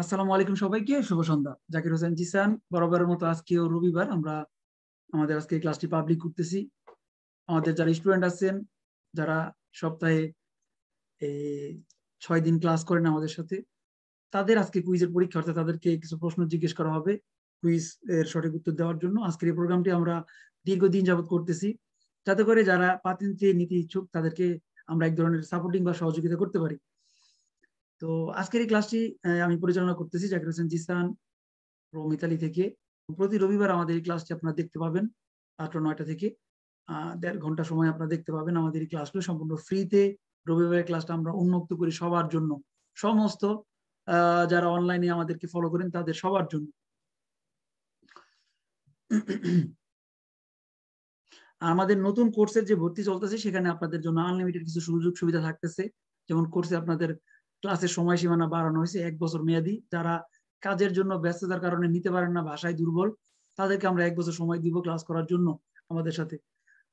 আসসালামু আলাইকুম সবাইকে, শুভ সন্ধ্যা। জাকির হোসেন জিসান বরাবরের মতো আজকেও রবিবার, আমরা আমাদের আজকে ক্লাসটি পাবলিক করতেছি। আমাদের যারা স্টুডেন্ট আছেন, যারা সপ্তাহে ছয় দিন ক্লাস করেন আমাদের সাথে, তাদের আজকে কুইজের পরীক্ষা, অর্থাৎ তাদেরকে কিছু প্রশ্ন জিজ্ঞেস করা হবে কুইজ এর সঠিক উত্তর দেওয়ার জন্য। আজকের এই প্রোগ্রামটি আমরা দীর্ঘদিন যাবৎ করতেছি। যাতে করে যারা পাতেন্টে নিতে ইচ্ছুক, তাদেরকে আমরা এক ধরনের সাপোর্টিং বা সহযোগিতা করতে পারি। তো আজকের এই ক্লাসটি আমি পরিচালনা করতেছি জাকির হোসেন জিসান মিতালি থেকে। প্রতি রবিবার আমাদের এই ক্লাসটি আপনারা দেখতে পাবেন আটটা নয়টা থেকে। দেড় ঘণ্টা সময় আপনারা দেখতে পাবেন আমাদের এই ক্লাসগুলো সম্পূর্ণ ফ্রিতে রবিবারের ক্লাসটা আমরা উন্মুক্ত করি সবার জন্য। সমস্ত যারা অনলাইনে আমাদেরকে ফলো করেন তাদের সবার জন্য। আমাদের নতুন কোর্সের যে ভর্তি চলতেছে, সেখানে আপনাদের জন্য আনলিমিটেড কিছু সুযোগ সুবিধা থাকতেছে। যেমন কোর্সে আপনাদের ক্লাসের সময়সীমানা বাড়ানো হয়েছে, এক বছর মেয়াদি। যারা কাজের জন্য ব্যস্ততার কারণে নিতে পারেন না ভাষায় দুর্বল, তাদেরকে আমরা এক বছর সময় দিব ক্লাস করার জন্য আমাদের সাথে।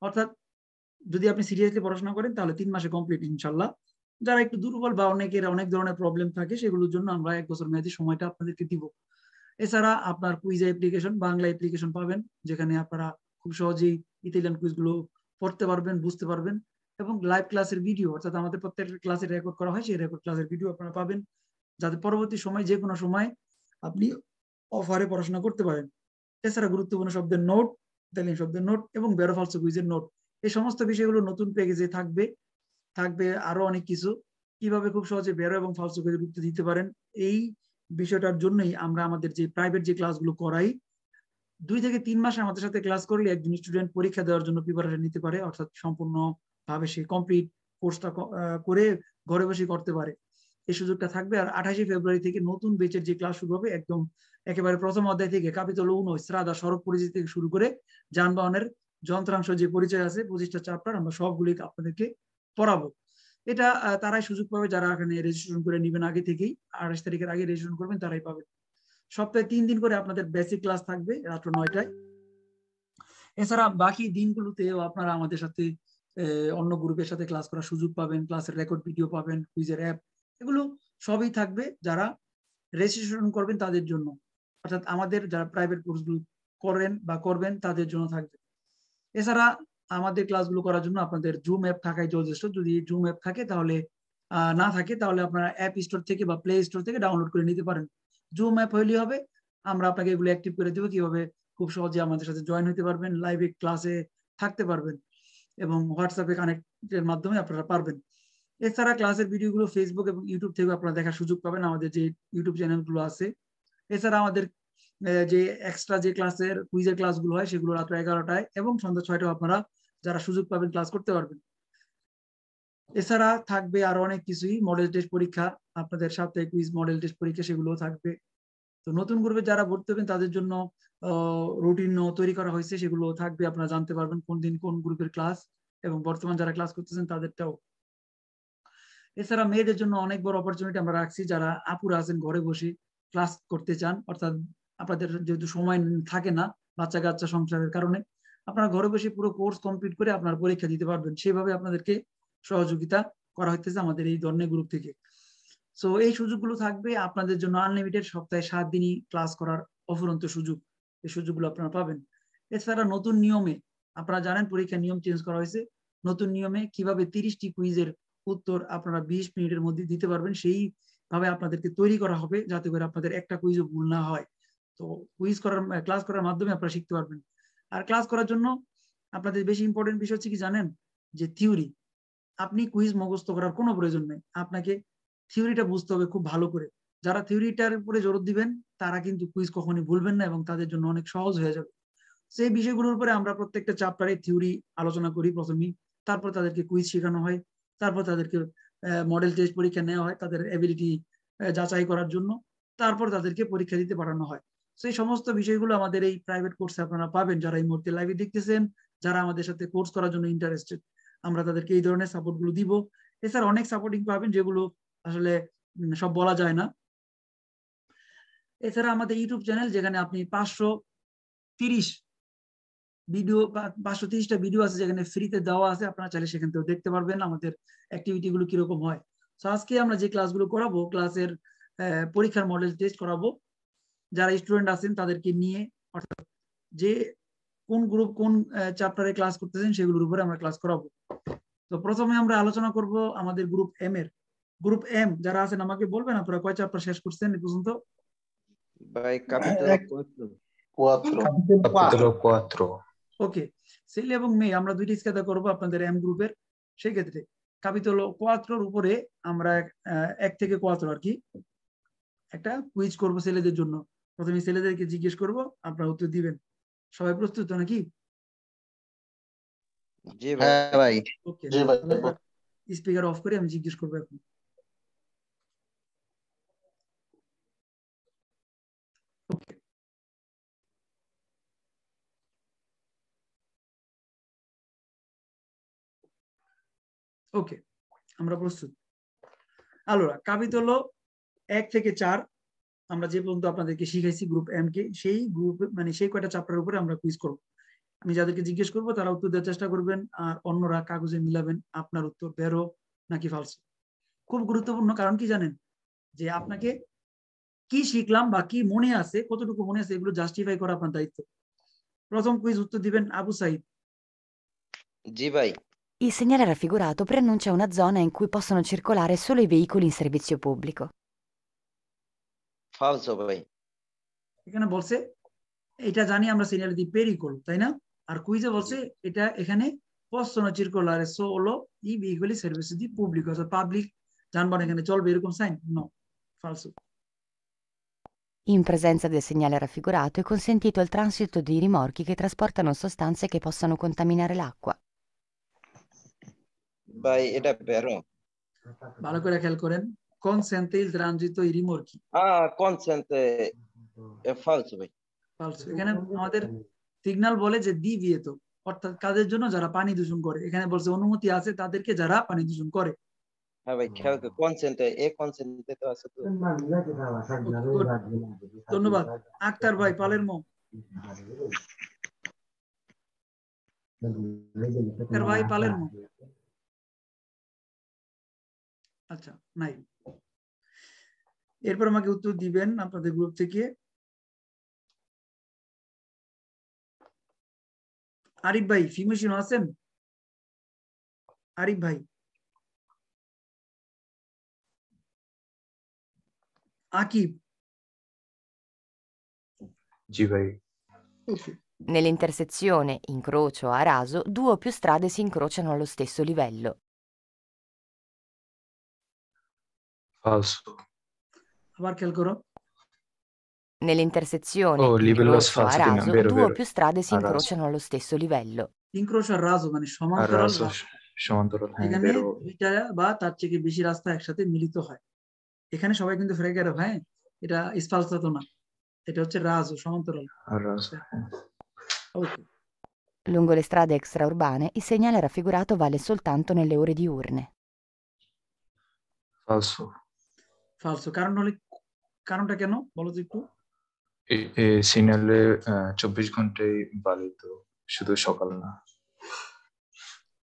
অর্থাৎ যদি আপনি সিরিয়াসলি পড়াশোনা করেন, তাহলে তিন মাসে কমপ্লিট ইনশাল্লাহ। যারা একটু দুর্বল বা অনেকের অনেক ধরনের প্রবলেম থাকে, সেগুলোর জন্য আমরা এক বছর মেয়াদি সময়টা আপনাদেরকে দিব। এছাড়া আপনার কুইজ অ্যাপ্লিকেশন, বাংলা অ্যাপ্লিকেশন পাবেন, যেখানে আপনারা খুব সহজেই ইতালিয়ান কুইজগুলো পড়তে পারবেন, বুঝতে পারবেন। এবং লাইভ ক্লাসের ভিডিও অর্থাৎ আমাদের প্রত্যেকটা ক্লাসে রেকর্ড করা হয়, সেই রেকর্ড ক্লাসের ভিডিও আপনারা পাবেন। যাতে পরবর্তী সময় যে কোনো সময় আপনি অফারে পড়াশোনা করতে পারেন। এছাড়া গুরুত্বপূর্ণ শব্দের নোট ইতালিয়ান শব্দের নোট এবং বেরোফালসো কুইজের নোট এই সমস্ত বিষয়গুলো নতুন প্যাকেজে থাকবে। থাকবে আরও অনেক কিছু। কীভাবে খুব সহজে বেরো এবং ফালসো কুইজের উত্তর দিতে পারেন, এই বিষয়টার জন্যই আমরা আমাদের যে প্রাইভেট যে ক্লাসগুলো করাই, দুই থেকে তিন মাস আমাদের সাথে ক্লাস করলে একজন স্টুডেন্ট পরীক্ষা দেওয়ার জন্য প্রিপারেশন নিতে পারে, অর্থাৎ সম্পূর্ণ ভাবে সে কমপ্লিট কোর্সটা করে ঘরে বসে করতে পারে। এই সুযোগটা থাকবে। আর আঠাশে ফেব্রুয়ারি থেকে নতুন বেচের যে ক্লাস শুরু হবে, একদম একেবারে প্রথম অধ্যায় থেকে কাপিতল উন শ্রাদা সড়ক পরিচিতি থেকে শুরু করে যানবাহনের যন্ত্রাংশ যে পরিচয় আছে, পঁচিশটা চ্যাপ্টার আমরা সবগুলি আপনাদেরকে পড়াবো। এটা তারাই সুযোগ পাবে। যারা এখানে রেজিস্ট্রেশন করে নেবেন আগে থেকেই, আঠাশ তারিখের আগে রেজিস্ট্রেশন করবেন, তারাই পাবেন সপ্তাহে তিন দিন করে আপনাদের বেসিক ক্লাস থাকবে রাত্র নয়টায়। এছাড়া বাকি দিনগুলোতেও আপনারা আমাদের সাথে অন্য গ্রুপের সাথে ক্লাস করার সুযোগ পাবেন ক্লাসের রেকর্ড ভিডিও পাবেন কুইজের অ্যাপ এগুলো সবই থাকবে যারা রেজিস্ট্রেশন করবেন তাদের জন্য। অর্থাৎ আমাদের যারা প্রাইভেট কোর্সগুলো করেন বা করবেন তাদের জন্য থাকবে। এছাড়া আমাদের ক্লাসগুলো করার জন্য আপনাদের জুম অ্যাপ থাকাই যথেষ্ট। যদি জুম অ্যাপ থাকে তাহলে না থাকে তাহলে আপনারা অ্যাপ স্টোর থেকে বা প্লে স্টোর থেকে ডাউনলোড করে নিতে পারেন। জুম অ্যাপ হইলে হবে। আমরা আপনাকে এগুলো অ্যাক্টিভ করে দেবো। কীভাবে? খুব সহজে আমাদের সাথে জয়েন হতে পারবেন লাইভে ক্লাসে থাকতে পারবেন। এবং হোয়াটসঅ্যাপে কানেক্টের মাধ্যমে আপনারা পারবেন। এছাড়া ক্লাসের ভিডিওগুলো ফেসবুক এবং ইউটিউব থেকে আপনারা দেখার সুযোগ পাবেন, আমাদের যে ইউটিউব চ্যানেলগুলো আছে। এছাড়া আমাদের যে এক্সট্রা যে ক্লাসের কুইজের ক্লাসগুলো হয়, সেগুলো রাত্র এগারোটায় এবং সন্ধ্যা ছয়টায় আপনারা যারা সুযোগ পাবেন ক্লাস করতে পারবেন। এছাড়া থাকবে আরও অনেক কিছুই মডেল টেস্ট পরীক্ষা, আপনাদের সাপ্তাহিক কুইজ মডেল টেস্ট পরীক্ষা সেগুলো থাকবে। তো নতুন গ্রুপে যারা ভর্তি হবেন, তাদের জন্য রুটিন তৈরি করা হয়েছে, সেগুলো থাকবে, আপনারা জানতে পারবেন কোন দিন কোন গ্রুপের ক্লাস এবং বর্তমান যারা ক্লাস করতেছেন তাদেরটাও। এছাড়া মেয়েদের জন্য অনেক বড় অপরচুনিটি আমরা রাখছি, যারা আপুরা আছেন, ঘরে বসে ক্লাস করতে চান, অর্থাৎ আপনাদের যেহেতু সময় থাকে না বাচ্চা কাচ্চা সংসারের কারণে, আপনারা ঘরে বসে পুরো কোর্স কমপ্লিট করে আপনার পরীক্ষা দিতে পারবেন। সেভাবে আপনাদেরকে সহযোগিতা করা হইতেছে আমাদের এই ধরনের গ্রুপ থেকে। সো এই সুযোগগুলো থাকবে আপনাদের জন্য আনলিমিটেড সপ্তাহে সাত দিনই ক্লাস করার অফুরন্ত সুযোগ। এই সুযোগগুলো আপনারা পাবেন। এছাড়া নতুন নিয়মে, আপনারা জানেন পরীক্ষার নিয়ম চেঞ্জ করা হয়েছে। নতুন নিয়মে কীভাবে তিরিশটি কুইজের উত্তর আপনারা বিশ মিনিটের মধ্যে দিতে পারবেন সেই ভাবে আপনাদেরকে তৈরি করা হবে যাতে করে আপনাদের একটা কুইজও ভুল না হয়। তো কুইজ করার ক্লাস করার মাধ্যমে আপনারা শিখতে পারবেন। আর ক্লাস করার জন্য আপনাদের বেশি ইম্পর্টেন্ট বিষয় হচ্ছে কি জানেন? যে থিওরি আপনি কুইজ মুখস্থ করার কোনো প্রয়োজন নেই। আপনাকে থিওরিটা বুঝতে হবে খুব ভালো করে। যারা থিওরিটার উপরে জোর দিবেন, তারা কিন্তু কুইজ কখনই ভুলবেন না এবং তাদের জন্য অনেক সহজ হয়ে যাবে। সেই বিষয়গুলোর উপরে আমরা প্রত্যেকটা চ্যাপ্টারে থিওরি আলোচনা করি প্রথমেই। তারপর তাদেরকে কুইজ শেখানো হয়। তারপর তাদেরকে মডেল টেস্ট পরীক্ষা নেওয়া হয় তাদের এবিলিটি যাচাই করার জন্য। তারপর তাদেরকে পরীক্ষা দিতে পাঠানো হয়। সেই সমস্ত বিষয়গুলো আমাদের এই প্রাইভেট কোর্সে আপনারা পাবেন। যারা এই মুহূর্তে লাইভে দেখতেছেন, যারা আমাদের সাথে কোর্স করার জন্য ইন্টারেস্টেড আমরা তাদেরকে এই ধরনের সাপোর্টগুলো দিব। এছাড়া অনেক সাপোর্টিং পাবেন যেগুলো আসলে সব বলা যায় না। এছাড়া আমাদের ইউটিউব চ্যানেল যেখানে আপনি পাঁচশো তিরিশ ভিডিও পাঁচশো তিরিশটা ভিডিও আছে যেখানে ফ্রিতে দেওয়া আছে, আপনারা চাইলে সেখান থেকেও দেখতে পারবেন আমাদের অ্যাক্টিভিটি গুলো কীরকম হয়। তো আজকে আমরা যে ক্লাসগুলো করাবো ক্লাসের পরীক্ষার মডেল টেস্ট করাবো, যারা স্টুডেন্ট আছেন তাদেরকে নিয়ে, অর্থাৎ যে কোন গ্রুপ কোন চ্যাপ্টারে ক্লাস করতেছেন সেগুলোর উপরে আমরা ক্লাস করাবো। তো প্রথমে আমরা আলোচনা করব আমাদের গ্রুপ এম এর গ্রুপ এম যারা আছেন আমাকে বলবেন, আপনারা কয় চ্যাপ্টার শেষ করছেন এ পর্যন্ত? Vai, capítulo 4. Cuatro. Capítulo 4. ওকে সেল এবং মে আমরা দুইটি স্কেদা করব আপনাদের এম গ্রুপের সেই ক্ষেত্রে কাপিতল কোয়াত্রোর উপরে আমরা এক থেকে কোয়াত্রো আর কি। একটা কুইজ করব ছেলেদের জন্য। প্রথমে ছেলেদেরকে জিজ্ঞেস করব আপনারা উত্তর দিবেন। সবাই প্রস্তুত নাকি? জি ভাই হ্যাঁ ভাই। ওকে জি ভাই। স্পিকার অফ করে আমি জিজ্ঞেস করব এখন ওকে ওকে, আমরা প্রস্তুত। আলোরা কাবিতল এক থেকে চার। আমরা যে পর্যন্ত আপনাদেরকে শিখাইছি গ্রুপ এম কে, সেই গ্রুপ মানে সেই কয়টা চ্যাপ্টার উপরে আমরা কুইজ করব। আমি যাদেরকে জিজ্ঞেস করব, তারা উত্তর দেওয়ার চেষ্টা করবেন, আর অন্যরা কাগজে মিলাবেন আপনার উত্তর, বেরো নাকি ফালস খুব গুরুত্বপূর্ণ, কারণ কি জানেন? যে আপনাকে কি শিখলাম বা কি মনে আছে, কতটুকু মনে আছে, এগুলো জাস্টিফাই করা আপনার দায়িত্ব। প্রথম কুইজ উত্তর দিবেন আবু সাইদ। জি ভাই Il segnale raffigurato preannuncia una zona in cui possono circolare solo i veicoli in servizio pubblico. ফালসো ভাই এখানে বলছে এটা জানি আমরা সিরিয়াল দি পেরিকল তাই না আর কুইজে বলছে এটা এখানে possono circolare solo i veicoli servizi di pubblico অর্থাৎ পাবলিক যানবাহন এখানে চলবে এরকম sign no ফালসো In presenza del segnale raffigurato è consentito il transito di rimorchi che trasportano sostanze che possano contaminare l'acqua. ভাই এটা বেরো। ভালো করে খেয়াল করেন। consente il transito i rimorchi আহ কনসেন্টে ফালসো ভাই। ফালসো এখানে আমাদের সিগন্যাল বলে যে দিভিয়েত অর্থাৎ কাদের জন্য? যারা পানি দূষণ করে। এখানে বলছে অনুমতি আছে তাদেরকে যারা পানি দূষণ করে। হ্যাঁ ভাই খেয়াল করে কনসেন্টে এ কনসেন্টে তো আছে তো। ধন্যবাদ। আক্তার ভাই পালেরমো আক্তার ভাই পালেরমো আচ্ছা নাই এরপর আমাকে উত্তর দিবেন আপনাদের গ্রুপ থেকে আরিফ ভাই ফিমেশিন আছেন আরিফ ভাই আকিব জি ভাই Nell'intersezione incrocio a raso, due o più strade si incrociano allo stesso livello. falso আবার খেয়াল করো Nell'intersezione Oh, livello incrocio a sfalso, raso, vero, due o vero. più strade si A raso. incrociano allo stesso livello. ইনক্রোশ আর রাজো মানে আর সমান্তরাল রাসো রাস্তা। সমান্তরাল হ্যাঁ এখানে বেরো দুইটা বা তার থেকে বেশি রাস্তা একসাথে মিলিত হয় এখানে সবাই কিন্তু ফ্রেগারে ভাই এটা স্পালসা তো না এটা হচ্ছে রাজ ও সমান্তরাল আর রাসো হ্যাঁ ওকে Lungo le strade extraurbane il segnale raffigurato vale soltanto nelle ore diurne. falso ফালসো কারণ হলে কারণটা কেন? বলো তো একটু। এই সিগন্যালে চব্বিশ ঘন্টায় বালিত শুধু সকাল না।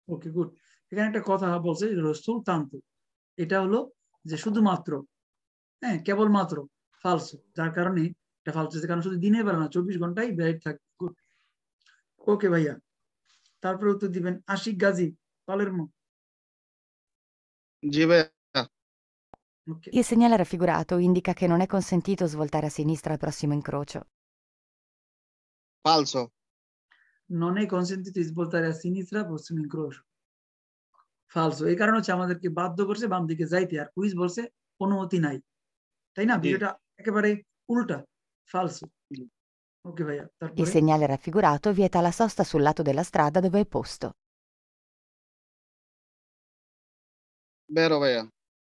Okay good. এখানে একটা কথা বলছে সুলতান্ত এটা হলো যে শুধুমাত্র হ্যাঁ কেবলমাত্র ফালসো যার কারণে এটা ফালসো কারণ শুধু দিনের বেলা না চব্বিশ ঘন্টাই ব্রাইট থাকে গুড। ওকে ভাইয়া তারপরে উত্তর দিবেন আশিক গাজী পালেরমো জি ভাই ওকে Il segnale raffigurato indica che non è consentito svoltare a sinistra al prossimo incrocio. falso non è consentito svoltare a sinistra prossimo incrocio ফালসো এই কারণে হচ্ছে আমাদেরকে বাধ্য করছে বাম দিকে যাইতে আর কুইজ বলছে অনুমতি নাই তাই না জি। বিষয়টা একেবারে উল্টা ফালসো জি। ওকে ভাইয়া Il তারপরে segnale raffigurato vieta la sosta sul lato della strada dove è posto. বেরো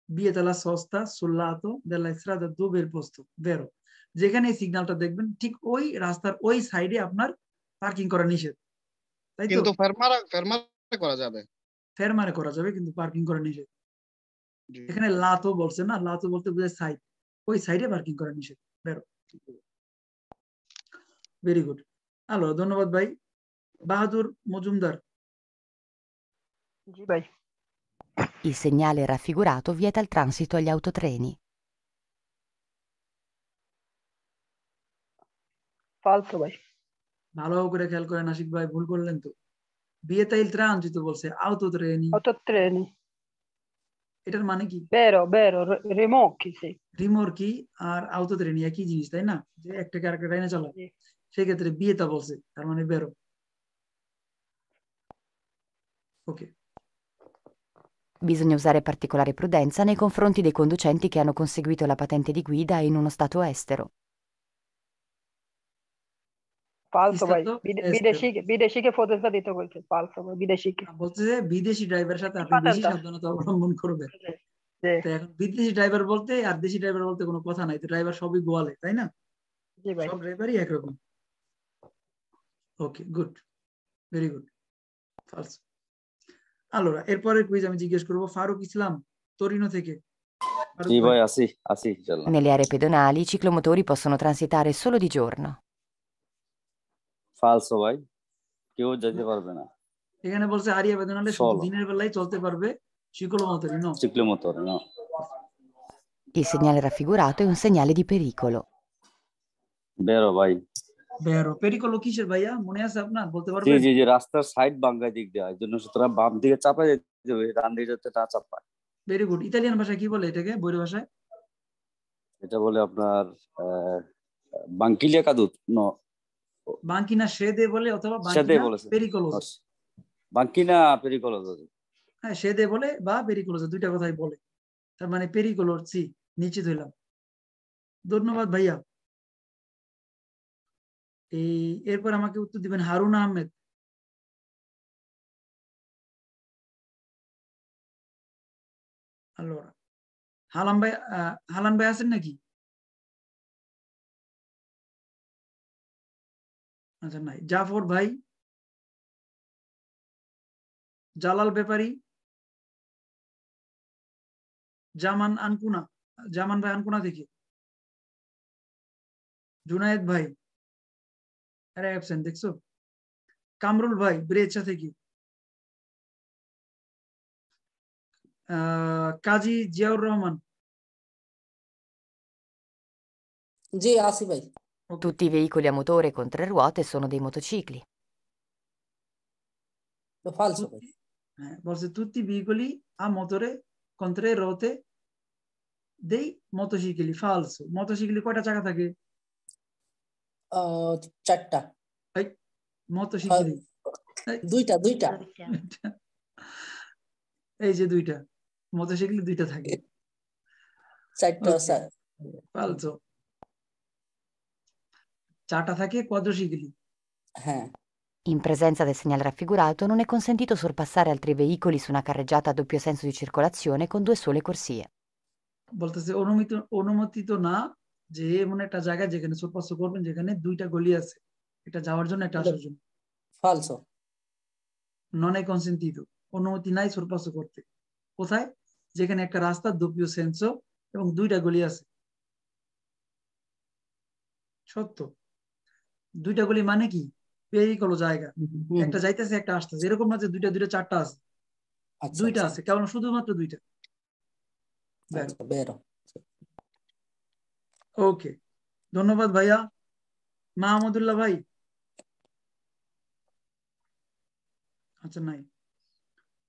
বিয়েতলা সস্তা strada dove il posto vero যেখানে এই সিগন্যালটা দেখবেন ঠিক ওই রাস্তার ওই সাইডে আপনার পার্কিং করা নিষেধ। তাই তো? কিন্তু ফেরমারা ফেরমারা করা যাবে। ফেরমারে করা যাবে কিন্তু পার্কিং করা নিষেধ। এখানে লাতো বলছে না লাতো বলতে বোঝায় সাইড ওই সাইডে পার্কিং করা নিষেধ। বেরো। ভেরি গুড হ্যালো ধন্যবাদ ভাই। বাহাদুর মজুমদার। জি ভাই। Il segnale raffigurato vieta il transito agli autotreni. ফালতু ভাই ভালো করে খেয়াল করেন আশিক ভাই ভুল করলেন তো বিয়েতাইল ট্রানজিত বলছে আউতো ট্রেনি আউতো ট্রেনি এটার মানে কি বেরো বেরো রিমোকি সে রিমোরকি আর আউতো ট্রেনি একই জিনিস তাই না যে একটা ক্যারেক্টার ট্রেনে চলে সেক্ষেত্রে বিয়েতা বলছে তার মানে বেরো ওকে Bisogna usare particolare prudenza nei confronti dei conducenti che hanno conseguito la patente di guida in uno stato estero. falso ভাই stato বিদে- estero. বিদেশি বিদেশি কে ফটোটা দিতে বলছে falso ভাই বিদেশি কে বলছে যে বিদেশি ড্রাইভারের সাথে আপনি পাঠান বেশি তো। সাবধানতা অবলম্বন করবেন জি তো এখন বিদেশি ড্রাইভার বলতে আর দেশি ড্রাইভার বলতে কোনো কথা নাই তো ড্রাইভার সবই গোয়ালে তাই না জি ভাই সব ড্রাইভারই একরকম okay good very good false আলোরা এরপরে কুইজ আমি জিজ্ঞেস করব ফারুক ইসলাম তরিনো থেকে ফারুক জি ভাই, ভাই আছি আছি ইনশাল্লাহ Nelle aree pedonali i ciclomotori possono transitare solo di giorno. ফালসো ভাই কেউ যেতে পারবে না এখানে বলছে আরিয়া বেদনালে শুধু চলো। দিনের বেলায় চলতে পারবে শিকলো মতরি নো চিকলে মতো না Il segnale raffigurato è un segnale di pericolo. বেরো ভাই বেরো। পেরিকলো কিসের ভাইয়া? মনে আছে আপনার? বলতে পারবেন? জি জি রাস্তার সাইড বাঙ্গায় দিক দেওয়া জন্য সুতরাং বাম দিকে চাপা যেতে হবে ডান দিকে যাতে না চাপায়। ভেরি গুড ইতালিয়ান ভাষায় কি বলে এটাকে? বৈর ভাষায়? এটা বলে আপনার বাঙ্কিলিয়া কাদুত। ন। বাঙ্কিনা সেদে বলে অথবা বাঙ্কিনা বলেছে। পেরিকলোজ বাঙ্কিনা পেরিকল হ্যাঁ সেদে বলে বা পেরিকলোজ দুইটা কথাই বলে। তার মানে পেরিকলোর সি নিশ্চিত হইলাম। ধন্যবাদ ভাইয়া। এই এরপর আমাকে উত্তর দিবেন হারুন আহমেদ। Allora, হালাম ভাই হালান ভাই আছেন নাকি? আচ্ছা নাই। জাফর ভাই? জালাল ব্যাপারী? জামান আনকুনা জামান ভাই আনকুনা থেকে। জুনায়েদ ভাই? আরে অ্যাবসেন্ট দেখছ কামরুল ভাই ব্রেচা থেকে আহ, কাজী জিয়াউর রহমান জি আসি ভাই Tutti i veicoli a motore con tre ruote sono dei motocicli. তো ফালসো ভাই হ্যাঁ বলছে তুত্তি বিকলি আ মোটরে কন্ত্রে রোতে দেই মোটরসাইকেলি ফালসো মোটরসাইকেলি কয়টা চাকা থাকে আহ, চারটা মোটরসাইকেলি দুইটা দুইটা এই যে দুইটা মোটরসাইকেলি দুইটা থাকে চারটা Okay. স্যার ফালসো চারটা থাকে কোয়াড্রোসাইকেলি হ্যাঁ In presenza del segnale raffigurato non è consentito sorpassare altri veicoli su una carreggiata a doppio senso di circolazione con due sole corsie. বলতেছে অনুমিত অনুমোদিত না যে এমন একটা জায়গা যেখানে সুপারস করবেন যেখানে দুইটা গলি আছে। একটা যাওয়ার জন্য একটা আসার জন্য ফালসো নন কনসেন্টিত অনুমতি নাই সুরপাস করতে। কোথায়? যেখানে একটা রাস্তা দুপিও সেন্সো এবং দুইটা গলি আছে। সত্য। দুইটা গলি মানে কি? পেরিকলো জায়গা। একটা যাইতেছে একটা আসতেছে। এরকম না যে দুইটা দুইটা চারটা আছে। আচ্ছা, দুইটা আচ্ছা, আছে কেবল শুধুমাত্র দুইটা। আচ্ছা, বেরো। ওকে ধন্যবাদ ভাইয়া। মাহমুদুল্লাহ ভাই? আচ্ছা নাই।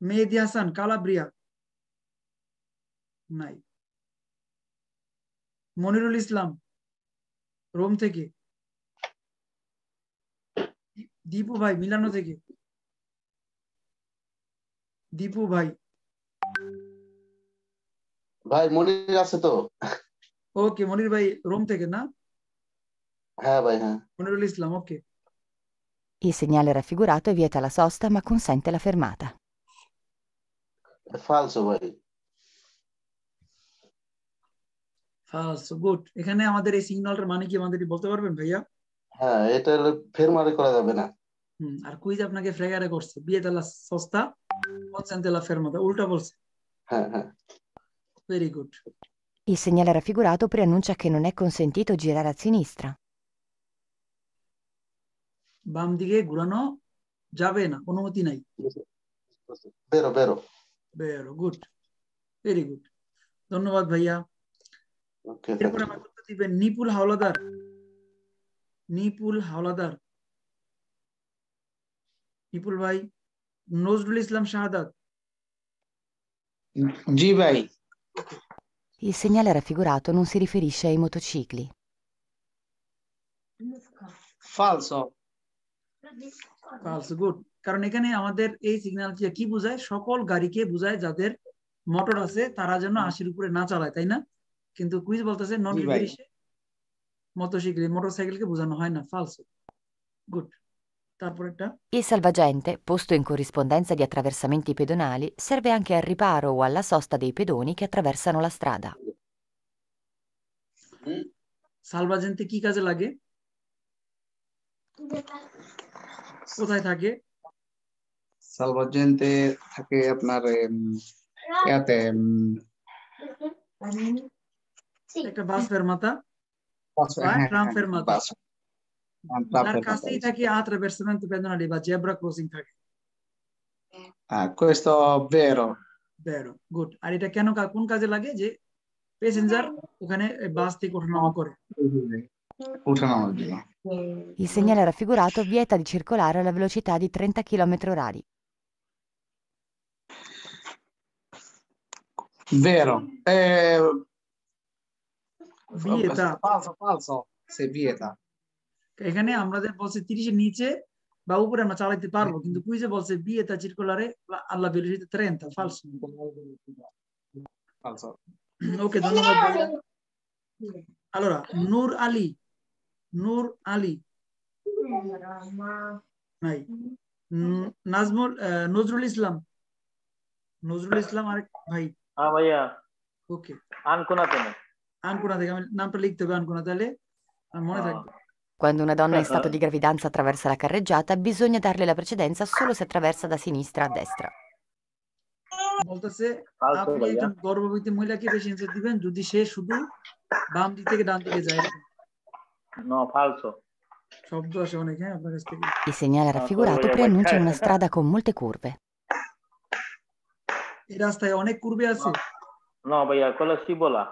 মেহেদি হাসান, কালাব্রিয়া? নাই। মনিরুল ইসলাম, রোম থেকে? দীপু ভাই, মিলানো থেকে? দীপু ভাই। ভাই, মনির আছে তো? ওকে মনির ভাই রোম থেকে না হ্যাঁ ভাই হ্যাঁ মনিরুল ইসলাম ওকে Il segnale raffigurato vieta la sosta ma consente la fermata. ফালসো ভাই ফালসো গুড এখানে আমাদের এই সিগন্যালটার মানে কি আমাদের বলতে পারবেন ভাইয়া হ্যাঁ এটা ফেরমারে করা যাবে না হুম আর কুইজ আপনাকে ফ্রেগারে করছে বিয়ে তালা সস্তা কনসেন্টেলা ফেরমাতা উল্টা বলছে হ্যাঁ হ্যাঁ very good Il segnale raffigurato preannuncia che non è consentito girare a sinistra. বাম দিকে ঘুরানো যাবে না অনুমতি নাই বেরো বেরো বেরো গুড ভেরি গুড ধন্যবাদ ভাইয়া ওকে এরপর আমাকে উত্তর দিবেন নিপুল হাওলাদার নিপুল হাওলাদার নিপুল ভাই নজরুল ইসলাম শাহাদাত জি ভাই Il segnale raffigurato non si riferisce ai motocicli. ফালসো ফালস গুড কারণ এখানে আমাদের এই সিগন্যাল কি বোঝায়? সকল গাড়িকে বোঝায় যাদের মোটর আছে তারা যেন আশির উপরে না চালায় তাই না? কিন্তু কুইজ বলতেছে নন। রিফারিসে মোটরসাইকেল মোটরসাইকেলকে বোঝানো হয় না। False good Il salvagente, posto in corrispondenza di attraversamenti pedonali, serve anche al riparo o alla sosta dei pedoni che attraversano la strada. সালবাজেন্তে কি কাজে লাগে কোথায় থাকে সালভাজেন্তে থাকে আপনার এম, ইয়াতে উম, একটা বাস ফেরমাতা বাস- বা হ্যাঁ, ট্রাম হ্যাঁ, ফেরমাতা বাস। হ্যাঁ, যার ট্রাম কাছেই ফেরমাতা। থাকে attraversamento pedonale বা জেব্রা ক্রসিং থাকে Ah, questo vero. বেরো গুড আর এটা কেন কা- কোন কাজে লাগে যে প্যাসেঞ্জার ওখানে বাস থেকে ওঠানামা করে Usaano oggi. Il segnale raffigurato vieta di circolare alla velocità di 30 km orari. Vero. Eh, বিয়েটা falso, falso. Se vieta. এখানে আমাদের বলছে তিরিশের নিচে বা উপরে আমরা চালাইতে পারব কিন্তু কুইজে বলছে বিয়ে তা চিরকুলারে আল্লাহ বেলুচিতে ট্রেনটা ফালস ওকে ধন্যবাদ allora নূর আলী নূর আলী। নাই। নাজমুল আহ, নজরুল ইসলাম। নজরুল ইসলাম আরেক ভাই। হ্যাঁ ভাইয়া। ওকে। আনকোনা তেনে আনকোনা থেকে আমি নামটা লিখতে হবে আনকোনা তাহলে মনে থাকবে। Quando una donna in stato di gravidanza attraversa la carreggiata, bisogna darle la precedenza solo se attraversa da sinistra a destra. বলতেছে ফালতু আপনি ভাইয়া একজন গর্ভবতী মহিলাকে বেশি অ্যান্সার দিবেন যদি সে শুধু বাম দিক থেকে ডান দিকে যায় নো ফালসো শব্দ আসে অনেক হ্যাঁ আপনার কাছ থেকে Il segnale Ah, raffigurato quello vogliamo preannuncia una fare. strada con molte curve. এই রাস্তায় অনেক কুর্বে আছে নো ভাইয়া quello si vola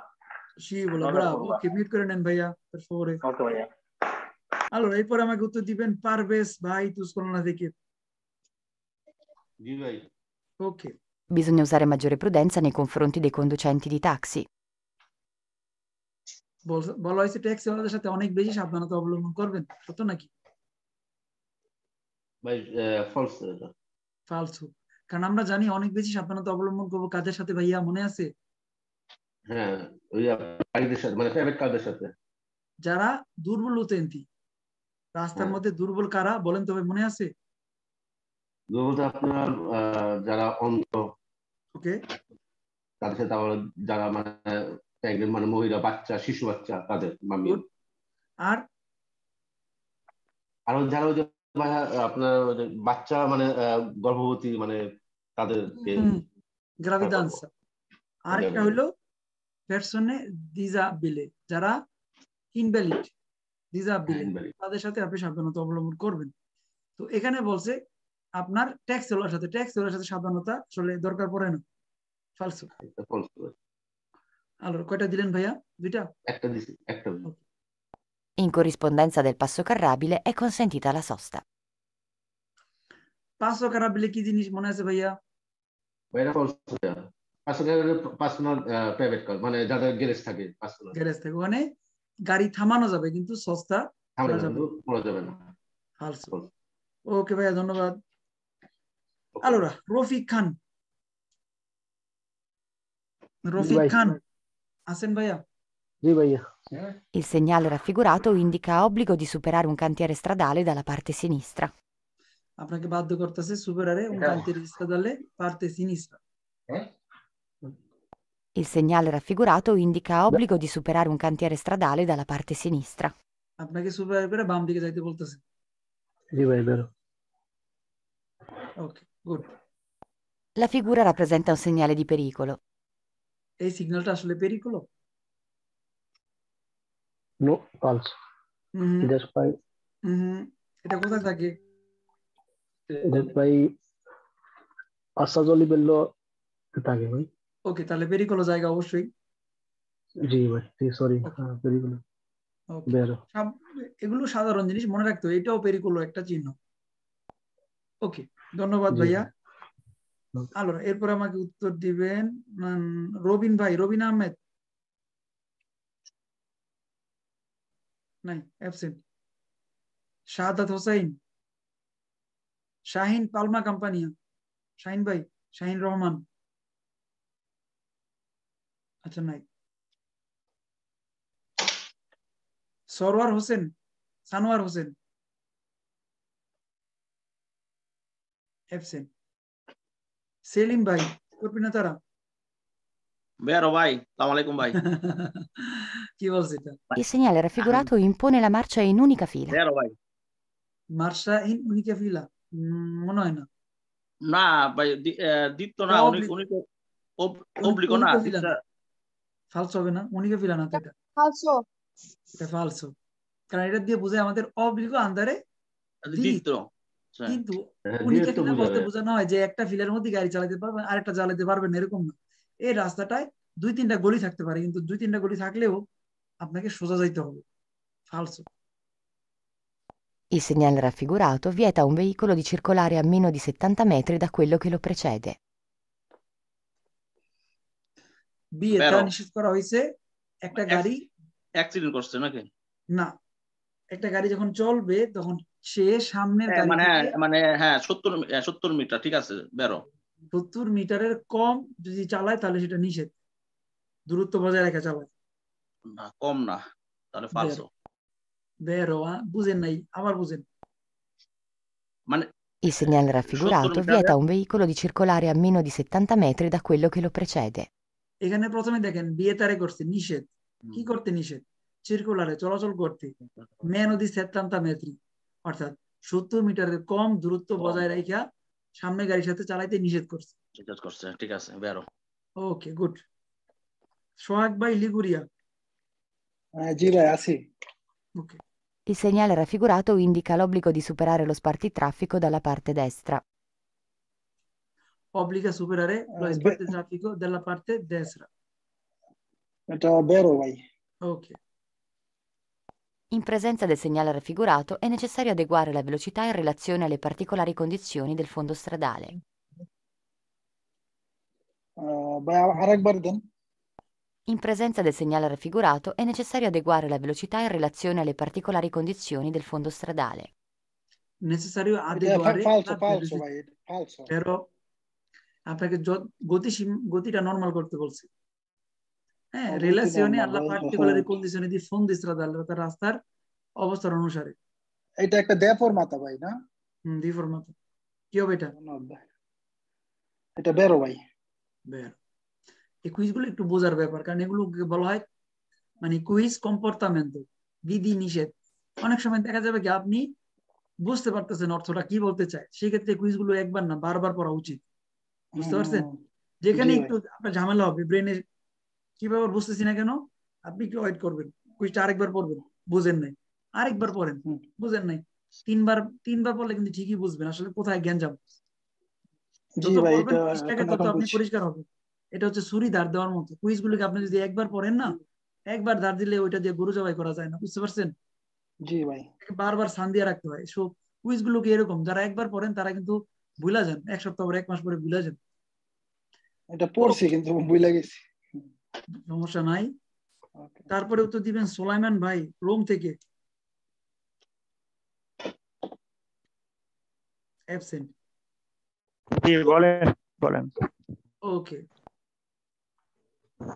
সি বলো অনেক ব্রাভো curva। ওকে মিউট করে নেন ভাইয়া per favore ওকে ভাইয়া Allora এরপর আমাকে উত্তর দিবেন পারভেজ ভাই তুসকোনা থেকে জি ভাই। ওকে। Bisogna usare maggiore prudenza nei confronti dei conducenti di taxi. বল- বলা হয়েছে ট্যাক্সি ওয়ালাদের সাথে অনেক বেশি সাবধানতা অবলম্বন করবেন সত্য নাকি? ভাই ফলস ফালসু কারণ আমরা জানি অনেক বেশি সাবধানতা অবলম্বন করব কাজের সাথে ভাইয়া মনে আছে? হ্যাঁ ওই সাথে মানে প্রাইভেট কারদের সাথে? যারা দুর্বল উতেন্তি রাস্তার হ্যাঁ। মধ্যে দুর্বল কারা বলেন তো মনে আছে? বলতে আপনার যারা অন্ধ। ওকে। তাদের সাথে আবার যারা মানে মানে মহিলা বাচ্চা শিশু বাচ্চা তাদের মামি. আর? আরও যারা ওই যে আপনার বাচ্চা মানে গর্ভবতী মানে তাদেরকে গ্রাভিদান্সা আরেকটা Gravidanza. হইল পেরসনে ডিজাবিলে যারা ইনভ্যালিড ডিজাবিলে invalid। তাদের সাথে আপনি সাবধানতা অবলম্বন করবেন। তো এখানে বলছে আপনার ট্যাক্স ওলার সাথে ট্যাক্স ওলার সাথে সাবধানতা আসলে দরকার পড়ে না। ফালসু আলোর কয়টা দিলেন ভাইয়া? দুইটা? একটা দিছি একটা In corrispondenza del passo carrabile è consentita la sosta. পাঁচশো কারাবিলে কি জিনিস মনে আছে ভাইয়া? false personal personal private car মানে যাদের গ্যারেজ থাকে পার্সোনাল গ্যারেজ থেকে ওখানে গাড়ি থামানো যাবে কিন্তু সস্তা থামলে করা যাবে কিন্তু করা যাবে না ফালসু False। ওকে ভাইয়া ধন্যবাদ Okay. আলোরা রফিক খান রফিক ভাই। খান আছেন ভাইয়া জি ভাইয়া Il segnale raffigurato indica obbligo di superare un cantiere stradale dalla parte sinistra. আপনাকে বাধ্য করতেছে সুপারারে un cantiere stradale parte sinistra Il segnale raffigurato indica obbligo di superare un cantiere stradale dalla parte sinistra. আপনাকে সুপার করে বাম দিকে যাইতে বলতেছে জি ভাই বেরো okay good La figura rappresenta un segnale di pericolo. এই সিগন্যালটা আসলে পেরিকলো নো ফালস এটা ভাই এটা কোথায় থাকে এটা ভাই আসাজলি বেল্লো থাকে ভাই ওকে তাহলে পেরিকলো জায়গা অবশ্যই। জি ভাই সরি হ্যাঁ এগুলো সাধারণ জিনিস মনে রাখতে হবে এটাও পেরিকুলো একটা চিহ্ন। ওকে ধন্যবাদ ভাইয়া। ভাই। আলো এরপর আমাকে উত্তর দিবেন রবিন ভাই রবিন আহমেদ। নাই অ্যাবসেন্ট শাহাদাত হোসাইন। শাহিন পালমা কোম্পানিয়া। শাহিন ভাই শাহিন রহমান। আচ্ছা নাই সরওয়ার হোসেন সানোয়ার হোসেন অ্যাবসেন্ট সেলিম ভাই করবি না তারা Vero, vai. Salam alaikum, vai. কি বলছে এটা Il segnale raffigurato impone la marcia in unica fila. Vero, vai. Marsha in উনিকে ফিলা উম, মনে হয় না না ভাই দি- আহ, দিত্য না এটা উনি obli- উনি তো ob- উনি- obligo না ফালসো হবে না উনিকে ফিলা না তো এটা ফালসো এটা ফালসো কারণ এটা দিয়ে বোঝায় আমাদের অবলিগো আন্দারে দিত দিত্য আচ্ছা। কিন্তু হ্যাঁ, উনিকে দিয়ে তো ফিলা বলতে বোঝাবে। বোঝানো হয় যে একটা ফিলের মধ্যে গাড়ি চালাতে পারবেন আরেকটা চালাতে পারবেন না, এরকম না এই রাস্তাটায় দুই তিনটা গলি থাকতে পারে কিন্তু দুই তিনটা গলি থাকলেও আপনাকে সোজা যাইতে হবে ফালসো Il segnale raffigurato vieta a un veicolo di circolare a meno di 70 metri da quello che lo precede. B এটা Pero- নিষেধ করা হয়েছে একটা গাড়ি অ্যাক্সিডেন্ট করছে নাকি? না একটা গাড়ি যখন চলবে তখন সে সামনের হ্যাঁ, মানে মানে হ্যাঁ সত্তর সত্তর মিটার ঠিক আছে বেরো। সত্তর মিটারের কম যদি চালায় তাহলে সেটা নিষেধ। দূরত্ব বজায় রেখে চালায়। না কম না তাহলে ফালসো বের বুঝেন নাই আবার বুঝেন। মানে Il segnale raffigurato vieta a un veicolo di circolare a meno di 70 metri da quello che lo precede. এখানে প্রথমে দেখেন বিয়ে তারে করছে নিষেধ। কি করতে নিষেধ? সার্কুলারে চলাচল করতে। মেনদি সেত্তান্তা মেত্রি অর্থাৎ সত্তর মিটারের কম দূরত্ব বজায় রেখা সামনে গাড়ির সাথে চালাইতে নিষেধ করছে। আছে করছে ঠিক আছে বেরো। ওকে গুড সোহাগ ভাই লিগুরিয়া। জি ভাই আছি। ওকে Il segnale raffigurato indica l'obbligo di superare lo spartitraffico dalla parte destra. obbliga a superare lo sbarco traffico della parte destra. Ok. In presenza del segnale raffigurato è necessario adeguare la velocità in relazione alle particolari condizioni del fondo stradale. In presenza del segnale raffigurato è necessario adeguare la velocità in relazione alle particolari condizioni del fondo stradale. Necessario adeguare... Falso, falso, falso. Però আপনাকে গতি গতিটা normal করতে বলছি। হ্যাঁ রিলেশনে alla হ্যাঁ, particolari হ্যাঁ। condizioni di fondo stradale রাস্তার অবস্থার অনুসারে। এটা একটা দেপর মাথা ভাই না? হুম ডিফরমাত কি হবে এটা? এটা বেরো ভাই। বের। এই কুইজগুলো একটু বোঝার ব্যাপার কারণ এগুলো বলা হয় মানে কুইজ কম্পোর্টামেন্ট বিধি নিষেধ অনেক সময় দেখা যাবে কি আপনি বুঝতে পারতেছেন অর্থটা কি বলতে চায়। সেক্ষেত্রে কুইজগুলো একবার না বারবার পড়া উচিত। বুঝতে পারছেন? যেখানে একটু আপনার ঝামেলা হবে ব্রেনে কীভাবে বুঝতেছি না কেন? আপনি একটু ওয়েট করবেন কুইজটা আরেকবার পড়বেন বুঝেন নাই। আরেকবার পড়েন বুঝেন নাই। তিনবার তিনবার পড়লে কিন্তু ঠিকই বুঝবেন আসলে কোথায় জ্ঞান যাবে? তত আপনি পরিষ্কার হবে। এটা হচ্ছে ছুরি ধার দেওয়ার মতো। কুইজগুলোকে আপনি যদি একবার পড়েন না একবার ধার দিলে ওইটা দিয়ে গরু জবাই করা যায় না বুঝতে পারছেন? জি ভাই। বারবার সান দিয়ে রাখতে হয়। সো কুইজগুলোকে এরকম যারা একবার পড়েন তারা কিন্তু ভুলা যান এক সপ্তাহ পরে এক মাস পরে ভুলা যান এটা পড়ছি কিন্তু ভুলে গেছি সমস্যা নাই তারপরে উত্তর দিবেন সোলাইমান ভাই রোম থেকে অ্যাবসেন্ট জি বলেন বলেন ওকে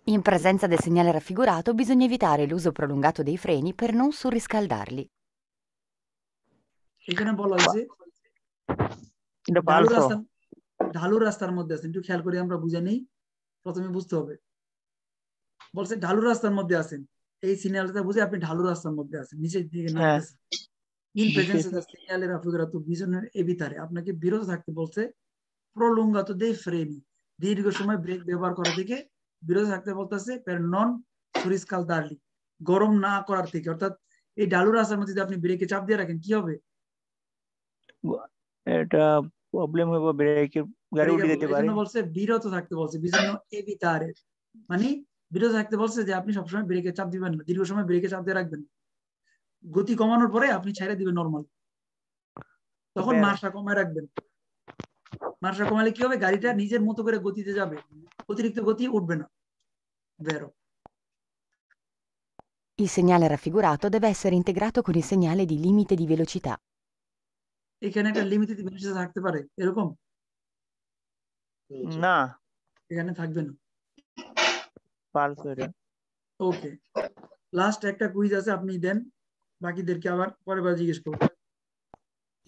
In presenza del segnale raffigurato bisogna evitare l'uso prolungato dei freni per non surriscaldarli. এখানে বলা হয়েছে এটা ঢালু রাস্তা ঢালু রাস্তার মধ্যে আছেন একটু খেয়াল করে আমরা বুঝে নেই প্রথমে বুঝতে হবে। বলছে ঢালু রাস্তার মধ্যে আছেন এই সিগন্যালটা বুঝে আপনি ঢালু রাস্তার মধ্যে আছেন নিচের দিকে। নামতেছেন ইন প্রেজেন্স অফ সিগন্যালের আফিগরাতো বিজনের এবিতারে আপনাকে বিরত থাকতে বলছে প্রলুঙ্গাতো দে ফ্রেনি দীর্ঘ সময় ব্রেক ব্যবহার করা থেকে বিরত থাকতে বলতেছে পের নন সুরিসকাল দার্লি গরম না করার থেকে। অর্থাৎ এই ঢালু রাস্তার মধ্যে যদি আপনি ব্রেকে চাপ দিয়ে রাখেন কি হবে? এটা প্রবলেম হবে ব্রেকে গাড়ি উঠে যেতে এই পারে। জন্য বলছে বিরত থাকতে বলছে বিজন্য এবিতারে মানে বিরত থাকতে বলছে যে আপনি সবসময় ব্রেকে চাপ দিবেন না দীর্ঘ সময় ব্রেকে চাপ দিয়ে রাখবেন। গতি কমানোর পরে আপনি ছেড়ে দিবেন নর্মাল তখন বেরো। মার্শা কমায় রাখবেন। মার্শা কমালে কি হবে? গাড়িটা নিজের মতো করে গতিতে যাবে। অতিরিক্ত গতি উঠবে না। বেরো Il segnale raffigurato deve essere integrato con il segnale di limite di velocità. এখানে একটা লিমিটেড ভেলোসিটি থাকতে পারে এরকম? না। এখানে থাকবে না। ফালস এটা ওকে লাস্ট একটা কুইজ আছে আপনি দেন। বাকিদেরকে আবার পরে বার জিজ্ঞেস করব।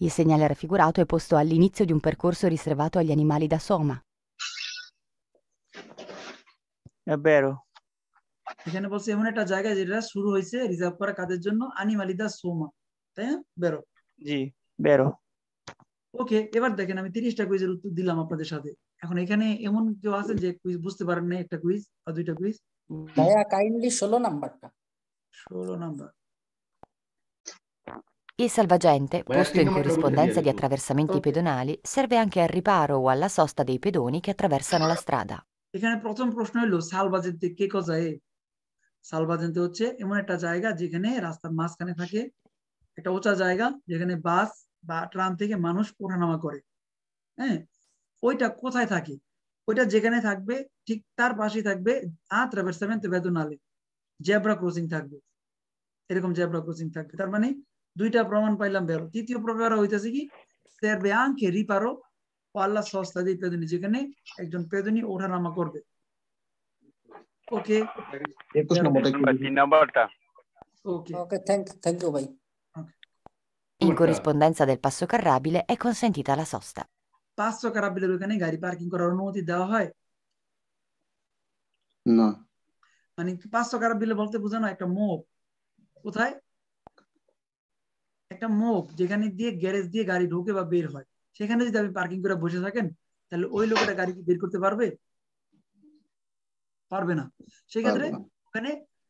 Il segnale raffigurato è posto all'inizio di un percorso riservato agli animali da soma. বেরো এখানে বলছে এমন একটা জায়গা যেটা শুরু হয়েছে রিজার্ভ করা কাদের জন্য? আনিমালিদা সোমা তাই না? বেরো জি বেরো ওকে এবার দেখেন আমি তিরিশটা কুইজের উত্তর দিলাম আপনাদের সাথে। এখন এখানে এমন কেউ আছে যে কুইজ বুঝতে পারেন না একটা কুইজ বা দুইটা কুইজ ভাইয়া কাইন্ডলি ষোলো নাম্বারটা। ষোলো number. Il salvagente, Ma è posto in anche numero corrispondenza uno di di attraversamenti Ok. pedonali, serve anche al riparo o alla sosta dei pedoni che attraversano la strada. এখানে প্রথম প্রশ্ন হলো সালবাজেন্তে কে কোথায়? সালবাজেন্তে হচ্ছে এমন একটা জায়গা যেখানে রাস্তার মাঝখানে থাকে একটা উঁচা জায়গা যেখানে বাস বা ট্রাম থেকে মানুষ ওঠানামা করে। হ্যাঁ? ওইটা কোথায় থাকে? ওইটা যেখানে থাকবে ঠিক তার পাশেই থাকবে বেদনালে জেব্রা ক্রসিং থাকবে। এরকম জেব্রা ক্রসিং থাকবে। তার মানে দুইটা প্রমাণ পাইলাম বেরো। তৃতীয় প্রকার হইতেছে কি? anche riparo o alla sosta dei pedoni যেখানে একজন পেদনি ওঠানামা করবে। ওকে একুশ নম্বরটা কি? তিন নাম্বারটা। Okay okay thank thank you ভাই In corrispondenza del passo carrabile è consentita la sosta. পাঁচশো কারাবিলের ওখানে গাড়ি পার্কিং করার অনুমতি দেওয়া হয় না মানে পাঁচশো কারাবিলে বলতে বোঝানো একটা মোপ কোথায় একটা মোপ যেখানে দিয়ে গ্যারেজ দিয়ে গাড়ি ঢোকে বা বের হয় সেখানে যদি আপনি পার্কিং করে বসে থাকেন তাহলে ওই লোকটা গাড়ি কি বের করতে পারবে পারবে না সেক্ষেত্রে ওখানে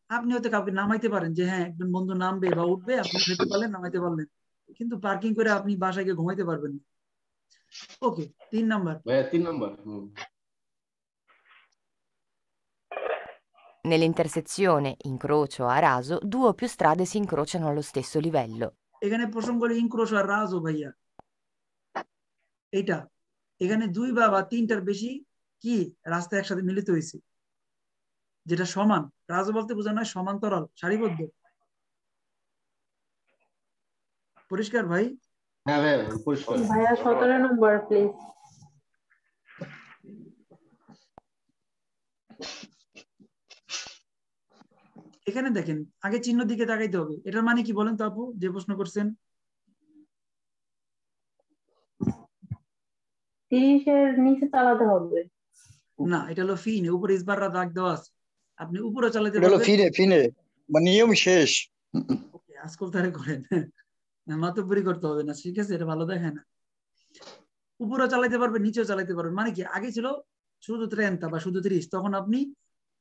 আপনি হয়তো কাউকে নামাইতে পারেন যে হ্যাঁ একজন বন্ধু নামবে বা উঠবে আপনি উঠাইতে পারলেন নামাইতে পারলেন কিন্তু পার্কিং করে আপনি বাসায় গিয়ে ঘুমাইতে পারবেন না। ওকে তিন নাম্বার ভাইয়া তিন নম্বর। Nell'intersezione incrocio a raso, due o più strade si incrociano allo stesso livello. এখানে প্রসঙ্গ হলো ইনক্রোশ আর রাজও ভাইয়া। এইটা। এখানে দুই বা বা তিনটার বেশি কি রাস্তা একসাথে মিলিত হয়েছে? যেটা সমান। রাজ বলতে বোঝানো হয় সমান্তরাল সারিবদ্ধ। পরিষ্কার ভাই? হ্যাঁ ভাইয়া পরিষ্কার। ভাইয়া সতেরো নম্বর প্লিজ এখানে দেখেন আগে চিহ্ন দিকে তাকাইতে হবে। এটার মানে কি বলেন তো আপু যে প্রশ্ন করছেন? তিরিশের নিচে চালাতে হবে। না এটা হলো ফিন উপরে ইসবাররা দাগ দেওয়া আছে। আপনি উপরে চালাতে এটা হলো ফিনে ফিনে নিয়ম শেষ। আজকাল তারে করেন। মাতব্বরি করতে হবে না ঠিক আছে? এটা ভালো দেখায় না। উপরে চালাইতে পারবেন নিচেও চালাইতে পারবেন মানে কি? আগে ছিল শুধু ট্রেনটা বা শুধু তিরিশ তখন আপনি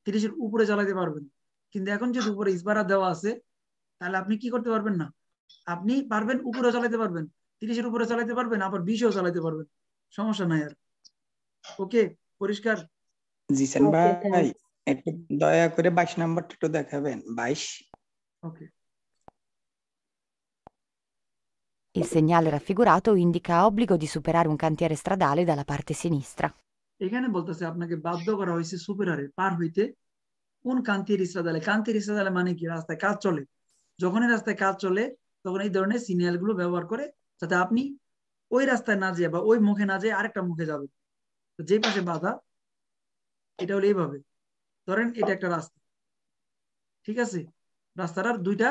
তিরিশের উপরে চালাইতে পারবেন। কিন্তু এখন যদি উপরে ইসবারা দেওয়া আছে তাহলে আপনি কি করতে পারবেন না? আপনি পারবেন উপরে চালাইতে পারবেন। তিরিশের উপরে চালাইতে পারবেন আবার বিশেও চালাতে পারবেন। সমস্যা নাই আর। ওকে? পরিষ্কার? জিসান Okay, ভাই একটু দয়া করে বাইশ নাম্বারটা একটু দেখাবেন। বাইশ। ওকে Il segnale raffigurato indica obbligo di superare un cantiere stradale dalla parte sinistra. এখানে বলতেছে আপনাকে বাধ্য করা হয়েছে সুপেরারে পার হইতে কোন কান্তির ইসরাদালে কান্তির ইসরাদালে মানে কি রাস্তায় কাজ চলে যখনই রাস্তায় কাজ চলে তখন এই ধরনের সিগন্যালগুলো ব্যবহার করে যাতে আপনি ওই রাস্তায় না যেয়ে বা ওই মুখে না যেয়ে আরেকটা মুখে যাবে তো যে পাশে বাধা এটা হলো এইভাবে ধরেন এটা একটা রাস্তা ঠিক আছে রাস্তাটার দুইটা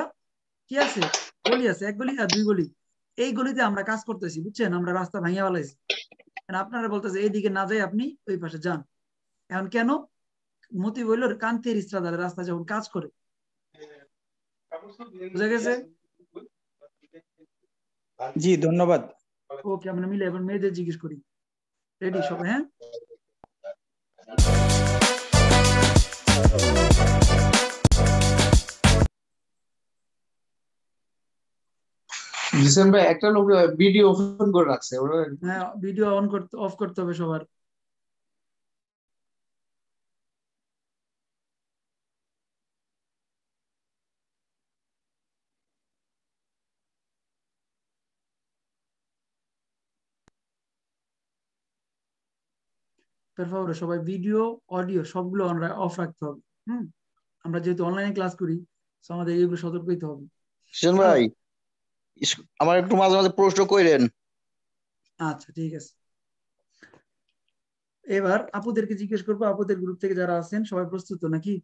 কি আছে গলি আছে এক গলি আর দুই গলি এই গলিতে আমরা কাজ করতেছি বুঝছেন? আমরা রাস্তা ভাঙিয়া ফেলাইছি। আপনারা বলতেছে এইদিকে না যাই আপনি ওই পাশে যান। এখন কেন? মতি বলল কান্তের ইস্ত্রাদালে রাস্তা যখন কাজ করে। বুঝা গেছে? জি ধন্যবাদ। ওকে আমরা মিলে এবার মেয়েদের জিজ্ঞেস করি। রেডি সবাই হ্যাঁ? ডিসেম্বর ভাই একটা লোক ভিডিও অন করে রাখছে। হ্যাঁ ভিডিও অন করতে অফ করতে হবে সবার। তার ফলে সবাই ভিডিও অডিও সবগুলো অফ রাখতে হবে হুম? আমরা যেহেতু অনলাইনে ক্লাস করি তো আমাদের এগুলো সতর্ক হতে হবে। ভাই আমার একটু মাঝে মাঝে প্রশ্ন করেন আচ্ছা ঠিক আছে। এবার আপুদেরকে জিজ্ঞেস করব, আপুদের গ্রুপ থেকে যারা আছেন, সবাই প্রস্তুত নাকি?